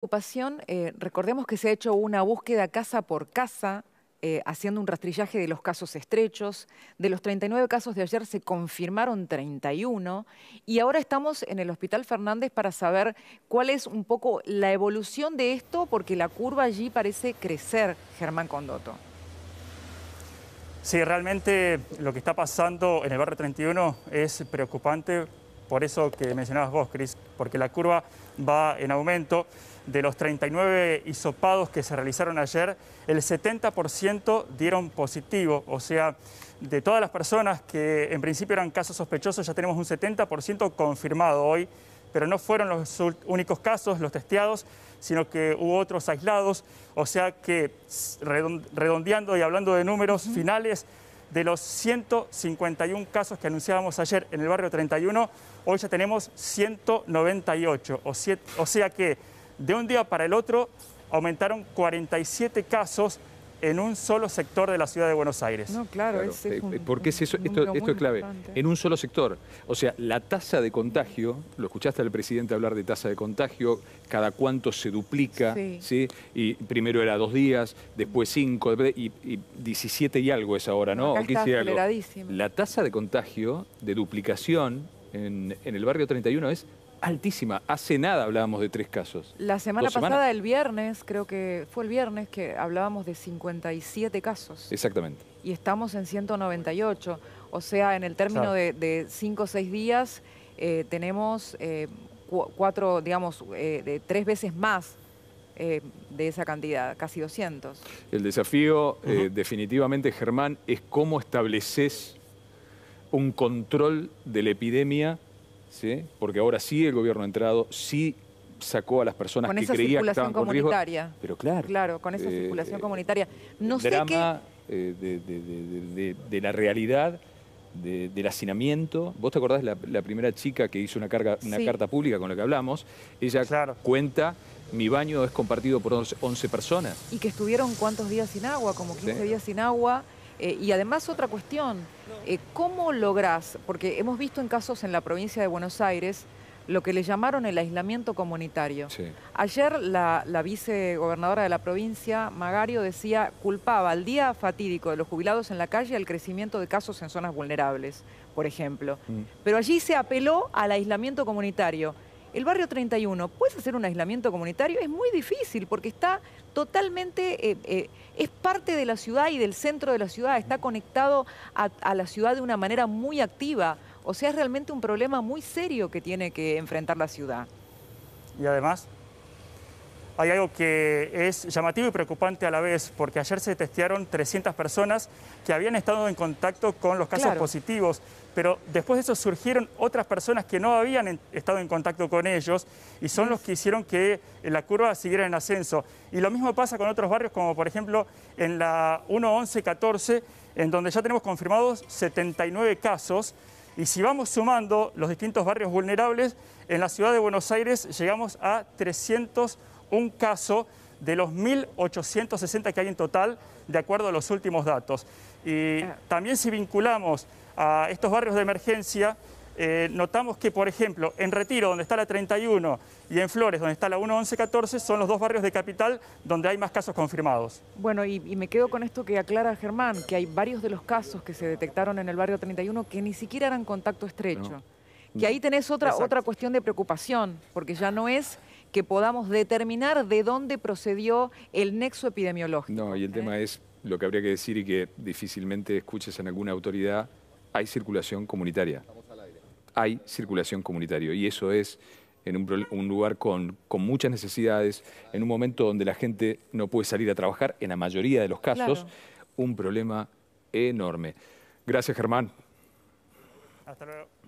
preocupación, eh, recordemos que se ha hecho una búsqueda casa por casa, eh, haciendo un rastrillaje de los casos estrechos. De los 39 casos de ayer se confirmaron 31 y ahora estamos en el Hospital Fernández para saber cuál es un poco la evolución de esto, porque la curva allí parece crecer, Germán Condoto. Sí, realmente lo que está pasando en el barrio 31 es preocupante, por eso que mencionabas vos, Cris, porque la curva va en aumento. De los 39 hisopados que se realizaron ayer, el 70% dieron positivo, o sea, de todas las personas que en principio eran casos sospechosos, ya tenemos un 70% confirmado hoy, pero no fueron los únicos casos, los testeados, sino que hubo otros aislados, o sea que redondeando y hablando de números finales, de los 151 casos que anunciábamos ayer en el barrio 31, hoy ya tenemos 198, o sea que de un día para el otro aumentaron 47 casos en un solo sector de la ciudad de Buenos Aires. No, claro, Es, eh, porque es eso, esto, es clave, en un solo sector. O sea, la tasa de contagio, lo escuchaste al presidente hablar de tasa de contagio, cada cuánto se duplica, sí. Y primero era dos días, después cinco, y, 17 y algo es ahora, ¿no? Acá está La tasa de contagio, de duplicación en, en el barrio 31 es altísima. Hace nada hablábamos de tres casos. La semana pasada, el viernes, creo que fue el viernes, que hablábamos de 57 casos. Exactamente. Y estamos en 198. O sea, en el término de, cinco o seis días, eh, tenemos eh, cuatro, digamos, eh, de tres veces más de esa cantidad, casi 200. El desafío, definitivamente, Germán, es cómo estableces un control de la epidemia ¿sí? porque ahora sí el gobierno ha entrado, sí sacó a las personas que creía que estaban con riesgo. Pero claro. Claro, con esa eh, circulación eh, comunitaria. No drama, sé qué... Eh, de, la realidad, del hacinamiento. ¿Vos te acordás la, la primera chica que hizo una, carga, una carta pública con la que hablamos? Ella cuenta mi baño es compartido por 11 personas. Y que estuvieron cuántos días sin agua, como 15 días sin agua. Eh, y además otra cuestión, eh, ¿cómo lográs? Porque hemos visto en casos en la provincia de Buenos Aires lo que le llamaron el aislamiento comunitario. Ayer la, vicegobernadora de la provincia, Magario, decía, culpaba al día fatídico de los jubilados en la calle al crecimiento de casos en zonas vulnerables, por ejemplo. Mm. Pero allí se apeló al aislamiento comunitario. El barrio 31, ¿puedes hacer un aislamiento comunitario? Es muy difícil porque está totalmente, eh, eh, es parte de la ciudad y del centro de la ciudad, está conectado a, la ciudad de una manera muy activa. O sea, es realmente un problema muy serio que tiene que enfrentar la ciudad. Y además, hay algo que es llamativo y preocupante a la vez, porque ayer se testearon 300 personas que habían estado en contacto con los casos positivos, pero después de eso surgieron otras personas que no habían estado en contacto con ellos y son los que hicieron que la curva siguiera en ascenso. Y lo mismo pasa con otros barrios, como por ejemplo en la 11114, en donde ya tenemos confirmados 79 casos, y si vamos sumando los distintos barrios vulnerables, en la ciudad de Buenos Aires llegamos a 301 casos de los 1.860 que hay en total, de acuerdo a los últimos datos. Y ah. también si vinculamos a estos barrios de emergencia, eh, notamos que, por ejemplo, en Retiro, donde está la 31, y en Flores, donde está la 11114, son los dos barrios de capital donde hay más casos confirmados. Bueno, y, me quedo con esto que aclara Germán, que hay varios de los casos que se detectaron en el barrio 31 que ni siquiera eran contacto estrecho. Que ahí tenés otra, otra cuestión de preocupación, porque ya no es que podamos determinar de dónde procedió el nexo epidemiológico. No, y el tema ¿eh? es lo que habría que decir y que difícilmente escuches en alguna autoridad, hay circulación comunitaria. Hay circulación comunitaria y eso es en un, lugar con, muchas necesidades, en un momento donde la gente no puede salir a trabajar, en la mayoría de los casos, un problema enorme. Gracias, Germán. Hasta luego.